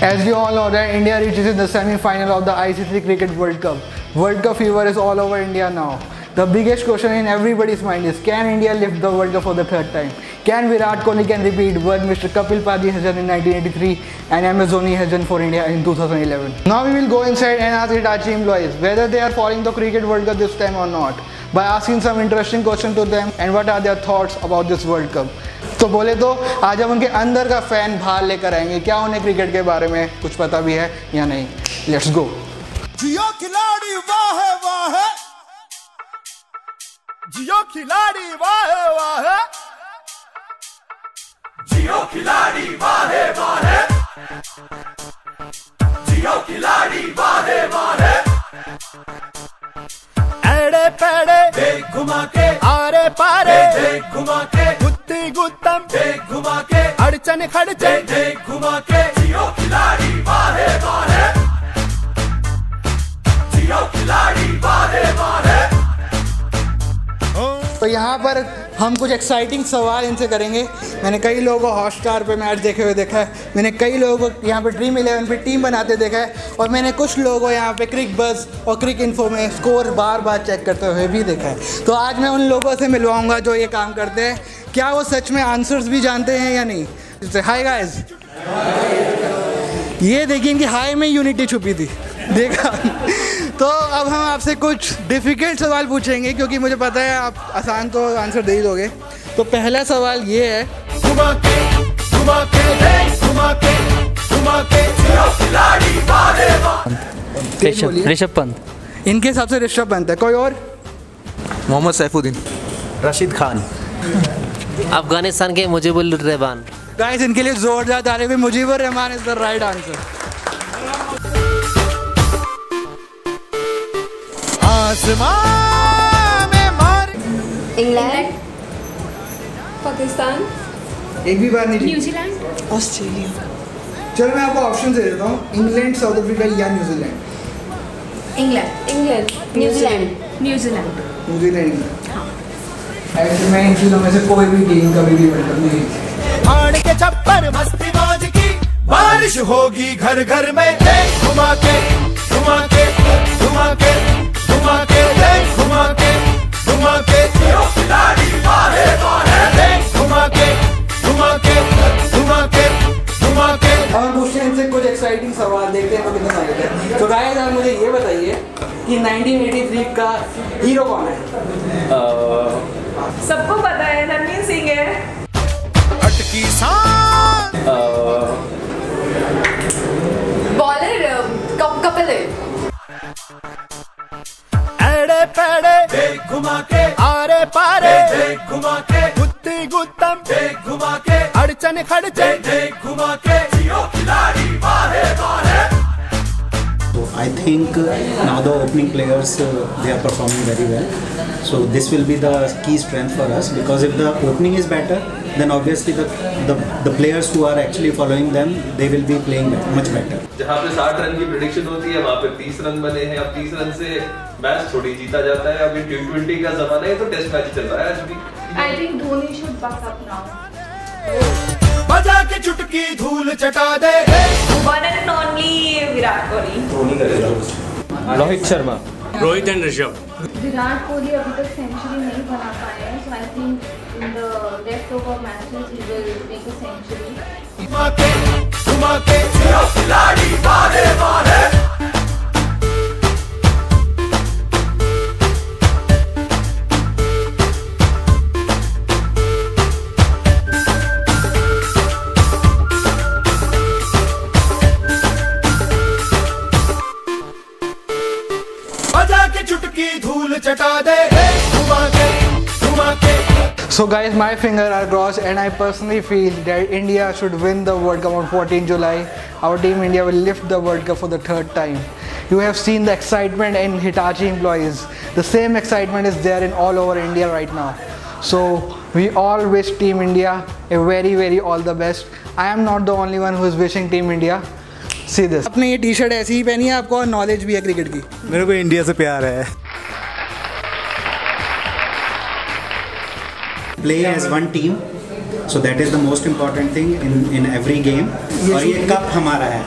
As you all know that India reaches in the semi-final of the ICC Cricket World Cup. World Cup fever is all over India now. The biggest question in everybody's mind is can India lift the World Cup for the third time? Can Virat Kohli can repeat what Mr. Kapil Padhi has done in 1983 and MS Dhoni has done for India in 2011? Now we will go inside and ask Hitachi employees whether they are following the Cricket World Cup this time or not by asking some interesting questions to them and what are their thoughts about this World Cup. तो बोले तो आज हम उनके अंदर का fan बाहर लेकर आएँगे। क्या उन्हें क्रिकेट के बारे में कुछ पता भी है या नहीं? लेट्स गो जियो खिलाड़ी वाह वाह। जियो खिलाड़ी वाह वाह। जियो खिलाड़ी वाहे वाहे। जियो खिलाड़ी वाहे वाहे। एड़े पेड़े देख घुमा के आरे पारे देख घुमा के। गुत्ती। गुत्तम घुमा के अड़चन खड़चन। घुमा के जियो खिलाड़ी जियो खिलाड़ी तो यहाँ पर हम कुछ एक्साइटिंग सवाल इनसे करेंगे। मैंने कई लोगों को हॉटस्टार पे मैच देखे हुए देखा है। मैंने कई लोगों को यहाँ पे ड्रीम इलेवन पे टीम बनाते देखा है। और मैंने कुछ लोगों को यहाँ पे क्रिक बस और क्रिक इन्फो में स्कोर बार बार चेक करते हुए भी देखा है। तो आज मैं उन लोगों से मिलवाऊँगा जो ये काम करते हैं। क्या वो सच में आंसर्स भी जानते हैं या नहीं? हाई गाइस ये देखिए इनकी हाई में यूनिटी छुपी थी। देखा? तो अब हम आपसे कुछ डिफ़िकल्ट सवाल पूछेंगे क्योंकि मुझे पता है आप आसान तो आंसर दे ही दोगे। तो पहला सवाल ये है। ऋषभ पंत। इनके हिसाब से ऋषभ पंत है। कोई और? मोहम्मद सैफुद्दीन। रशीद खान। अफ़गानिस्तान के मुजीबुल रहमान गाइस इनके लिए जोरदार तारीफ़ है Mujibur Rahman is the right answer आसमां में मार इंग्लैंड। पाकिस्तान। एक भी बार नहीं न्यूजीलैंड। ऑस्ट्रेलिया। चलो मैं आपको ऑप्शन दे देता हूँ। इंग्लैंड साउथ अफ्रीका या New Zealand England. England. New Zealand. New Zealand. New Zealand ऐसे मैं इन चीज़ों में से कोई भी टीम कभी भी कप नहीं। फाड़ के छप्पर मस्ती मौज की बारिश होगी घर घर में। घुमा के घुमा के घुमा के घुमा के घुमा के घुमा के घुमा के घुमा के घुमा के घुमा के हम पूछते हैं इनसे कुछ एक्साइटिंग सवाल देखते हैं वो कितना सारे तो गाइस आप मुझे ये बताइए कि 1983 का हीरो कौन है? सबको पता है रणवीर सिंह है। अटकी सांस। बॉलर कपिल देव एड़े पेड़े। घुमा के। आरे पारे। घुमा के। गुत्ती गुत्तम। घुमा के। अड़चन खड़चन। घुमा के। जियो खिलाड़ी वाहे So I think uh, now the opening players uh, they are performing very well. So this will be the key strength for us because if the opening is better, then obviously the the, the players who are actually following them they will be playing much better. जहाँ पे 60 run की prediction होती है वहाँ पे 30 run बने हैं अब 30 रन से मैच थोड़ी जीता जाता है अभी टी ट्वेंटी का जमाना है तो टेस्ट मैच चल रहा है आज भी I think Dhoni should buck up now बजा के चुटकी धूल चटा दे रोहित शर्मा। रोहित एंड ऋषभ। विराट कोहली अभी तक सेंचुरी नहीं बना पाए हैं so I think in the leftover matches he will make a century चटा दे घुमा के घुमा के So guys, my finger are crossed and I personally feel that India should win the World Cup on 14 July. Our team India will lift the World Cup for the third time. You have seen the excitement in Hitachi employees. The same excitement is there in all over India right now. So we all wish Team India a very very all the best. I am not the only one who is wishing Team India. See this. आपने ये T shirt ऐसी ही पहनी है आपको knowledge भी है cricket की मेरे को इंडिया से प्यार है Play as one team. So that is the most important thing in in every game. और ये कप हमारा है